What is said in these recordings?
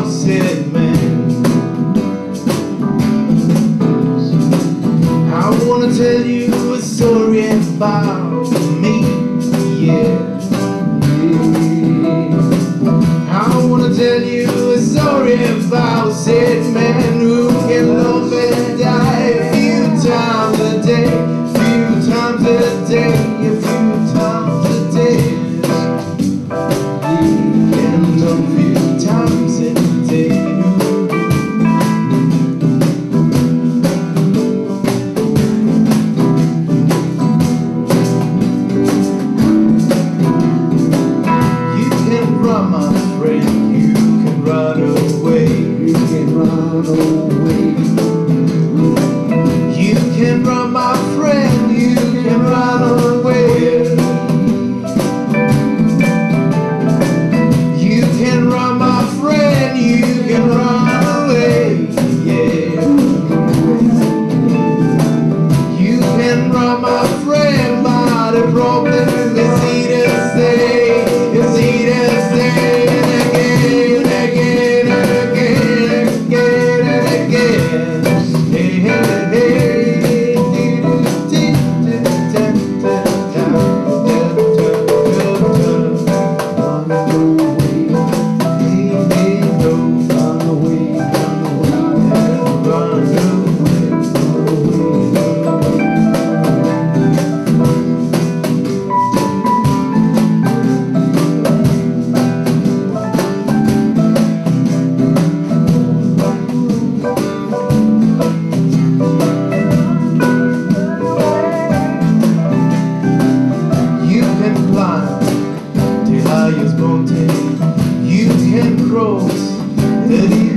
house man.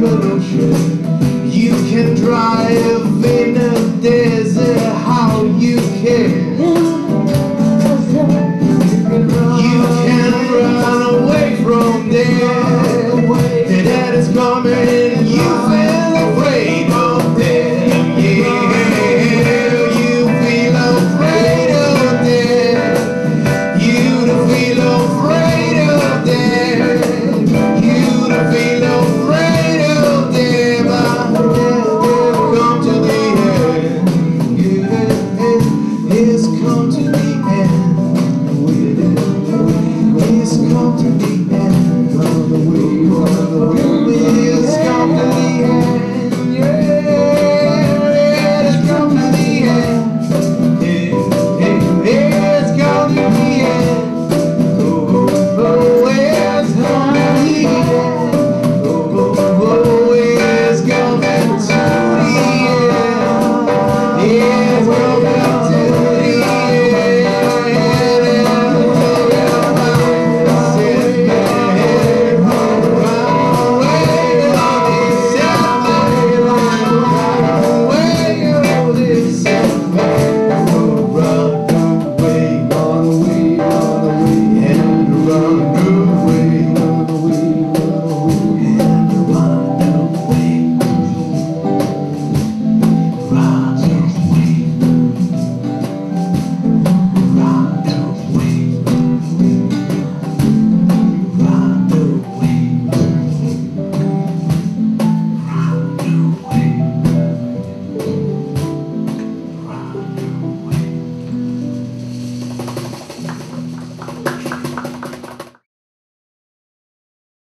Deeper ocean.